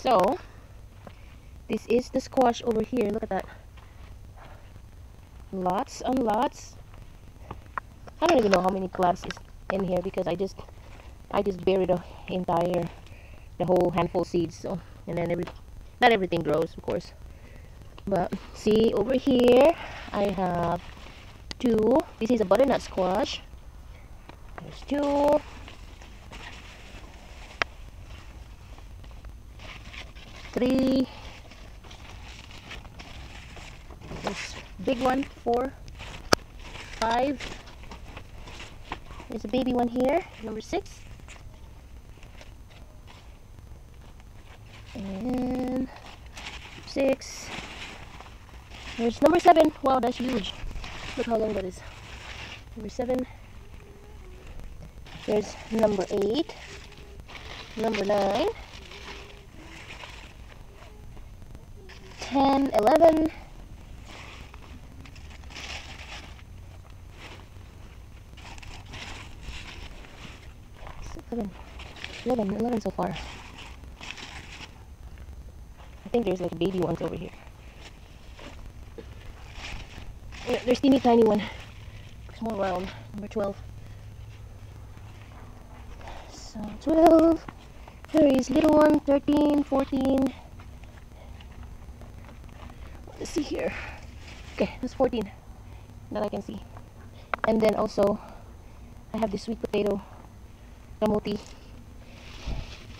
So, this is the squash over here. Look at that. Lots and lots. I don't even know how many plants is in here because I just I just buried the entire the whole handful seeds so and then every not everything grows of course but see over here I have two this is a butternut squash there's two three. This big one four five. There's a baby one here number six. And six. There's number seven. Wow that's huge. Look how long that is. Number seven. There's number eight. Number nine 10 11 11 11 11 so far I think there's like baby ones over here. Yeah, there's teeny tiny one. Small round. Number 12. So 12. There is little one, 13, 14. Let's see here. Okay, that's 14 that I can see. And then also, I have the sweet potato kamote.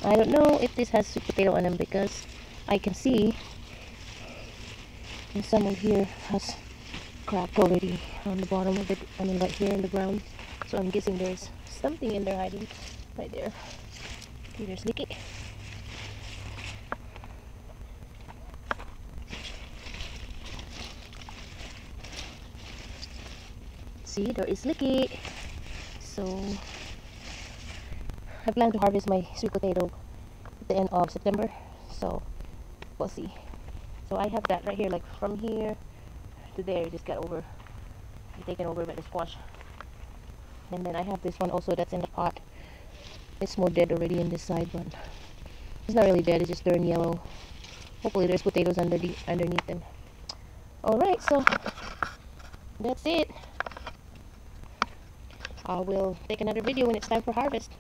I don't know if this has sweet potato on them because I can see and someone here has cracked already on the bottom of it I mean right here in the ground so I'm guessing there's something in there hiding right there okay there's Licky see there is leaky so I plan to harvest my sweet potato at the end of September. So we'll see. So I have that right here like from here to there. It just got over taken over by the squash. And then I have this one also that's in the pot. It's more dead already in this side but it's not really dead. It's just turned yellow. Hopefully there's potatoes under the, underneath them. Alright so that's it I will take another video when it's time for harvest